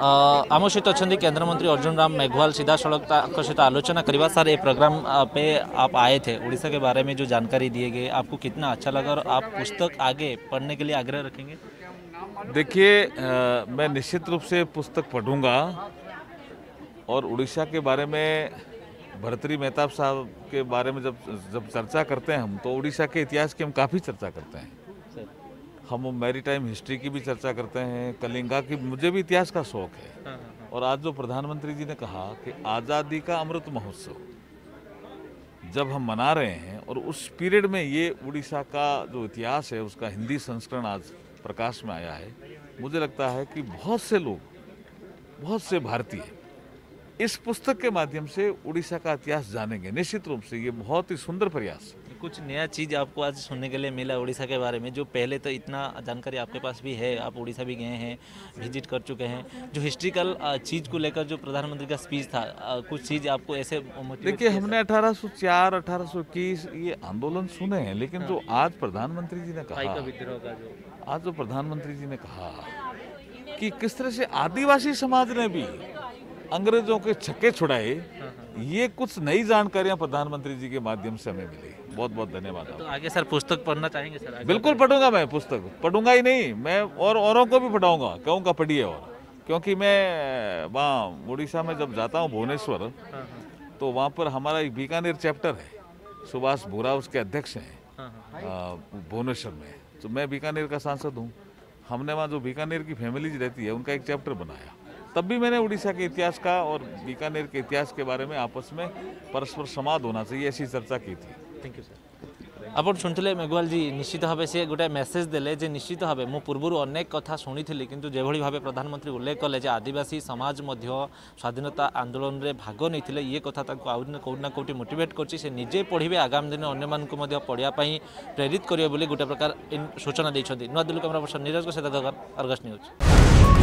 आम सहित अच्छा केंद्रमंत्री अर्जुन राम मेघवाल सीधासलख ताଙ୍କ सहित आलोचना करवा। सर, ये प्रोग्राम पे आप आए थे उड़ीसा के बारे में जो जानकारी दिए गए, आपको कितना अच्छा लगा और आप पुस्तक आगे पढ़ने के लिए आग्रह रखेंगे? देखिए मैं निश्चित रूप से पुस्तक पढ़ूँगा और उड़ीसा के बारे में, भरतरी मेहताब साहब के बारे में जब जब चर्चा करते हैं हम तो उड़ीसा के इतिहास की हम काफ़ी चर्चा करते हैं। हम मैरी टाइम हिस्ट्री की भी चर्चा करते हैं कलिंगा की मुझे भी इतिहास का शौक है हाँ, हाँ, और आज जो प्रधानमंत्री जी ने कहा कि आज़ादी का अमृत महोत्सव जब हम मना रहे हैं और उस पीरियड में ये उड़ीसा का जो इतिहास है उसका हिंदी संस्करण आज प्रकाश में आया है मुझे लगता है कि बहुत से लोग बहुत से भारतीय इस पुस्तक के माध्यम से उड़ीसा का इतिहास जानेंगे। निश्चित रूप से ये बहुत ही सुंदर प्रयास है। कुछ नया चीज़ आपको आज सुनने के लिए मिला उड़ीसा के बारे में जो पहले तो इतना जानकारी आपके पास भी है आप उड़ीसा भी गए हैं विज़िट कर चुके हैं जो हिस्ट्रिकल चीज़ को लेकर जो प्रधानमंत्री का स्पीच था कुछ चीज़ आपको ऐसे देखिए हमने अठारह सौ चार अठारह सौ इक्कीस ये आंदोलन सुने हैं लेकिन जो आज प्रधानमंत्री जी ने कहा विद्रोह का जो। आज जो प्रधानमंत्री जी ने कहा कि किस तरह से आदिवासी समाज ने भी अंग्रेज़ों के छक्के छुड़ाए ये कुछ नई जानकारियाँ प्रधानमंत्री जी के माध्यम से हमें मिली। बहुत बहुत धन्यवाद तो आगे सर पुस्तक पढ़ना चाहेंगे सर? बिल्कुल पढ़ूँगा मैं पुस्तक। पढ़ूँगा ही नहीं मैं और औरों को भी पढ़ाऊँगा कहूँगा पढ़िए और। क्योंकि मैं वहाँ उड़ीसा में जब जाता हूँ भुवनेश्वर हाँ, हाँ, तो वहाँ पर हमारा एक बीकानेर चैप्टर है। सुभाष बोरा उसके अध्यक्ष हैं हाँ, भुवनेश्वर में। तो मैं बीकानेर का सांसद हूँ। हमने वहाँ जो बीकानेर की फैमिलीज़ रहती है उनका एक चैप्टर बनाया। तब भी मैंने उड़ीसा के इतिहास का और बीकानेर के इतिहास के बारे में आपस में परस्पर संवाद होना चाहिए ऐसी चर्चा की थी। થેન્ક યુ સર ଆପଣ ଶୁଣିଥିଲେ ମେଘୱାଲ ଜୀ ନିଶ୍ଚିତ ଭାବେ ସେ ଗୋଟାଏ ମେସେଜ ଦେଲେ ଯେ ନିଶ୍ଚିତ ଭାବେ ମୁଁ ପୂର୍ବରୁ ଅନେକ କଥା ଶୁଣିଥିଲି କିନ୍ତୁ ଯେଭଳି ଭାବେ ପ୍ରଧାନମନ୍ତ୍ରୀ ଉଲ୍ଲେଖ କଲେ ଯେ ଆଦିବାସୀ ସମାଜ ମଧ୍ୟ ସ୍ୱାଧୀନତା ଆନ୍ଦୋଳନରେ ଭାଗ ନେଇଥିଲେ ଇଏ କଥା ତାଙ୍କୁ ଆଉ କେଉଁଠି ନା କେଉଁଠି ମୋଟିଭେଟ୍ କରିଛି ସେ ନିଜେ ପଢ଼ିବେ ଆଗାମୀ ଦିନେ ଅନ୍ୟମାନଙ୍କୁ ମଧ୍ୟ ପଢ଼ିବା ପାଇଁ ପ୍ରେରିତ କରିବେ ବୋଲି ଗୋଟେ ପ୍ରକାର ସୂଚନା ଦେଇଛନ୍ତି New Delhi camera person Niraj Sedagar Argus news